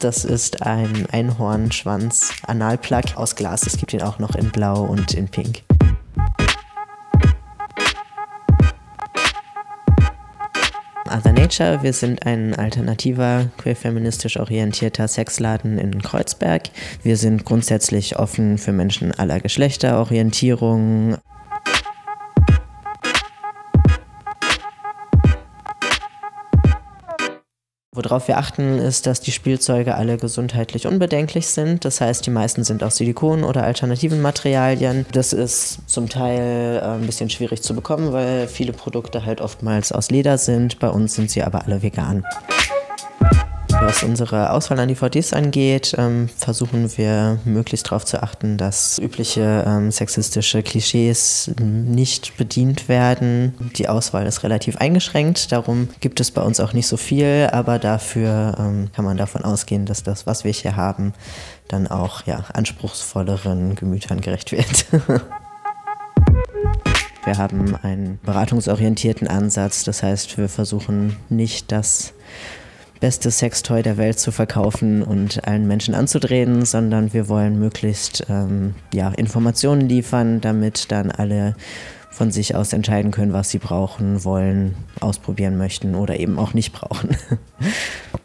Das ist ein Einhornschwanz-Analplug aus Glas. Es gibt ihn auch noch in Blau und in Pink. Other Nature. Wir sind ein alternativer, queer-feministisch orientierter Sexladen in Kreuzberg. Wir sind grundsätzlich offen für Menschen aller Geschlechter, Orientierung. Worauf wir achten, ist, dass die Spielzeuge alle gesundheitlich unbedenklich sind. Das heißt, die meisten sind aus Silikon oder alternativen Materialien. Das ist zum Teil äh, ein bisschen schwierig zu bekommen, weil viele Produkte halt oftmals aus Leder sind. Bei uns sind sie aber alle vegan. Was unsere Auswahl an DVDs angeht, ähm, versuchen wir möglichst darauf zu achten, dass übliche ähm, sexistische Klischees nicht bedient werden. Die Auswahl ist relativ eingeschränkt, darum gibt es bei uns auch nicht so viel, aber dafür ähm, kann man davon ausgehen, dass das, was wir hier haben, dann auch ja, anspruchsvolleren Gemütern gerecht wird. Wir haben einen beratungsorientierten Ansatz, das heißt, wir versuchen nicht das beste Sextoy der Welt zu verkaufen und allen Menschen anzudrehen, sondern wir wollen möglichst ähm, ja, Informationen liefern, damit dann alle von sich aus entscheiden können, was sie brauchen, wollen, ausprobieren möchten oder eben auch nicht brauchen.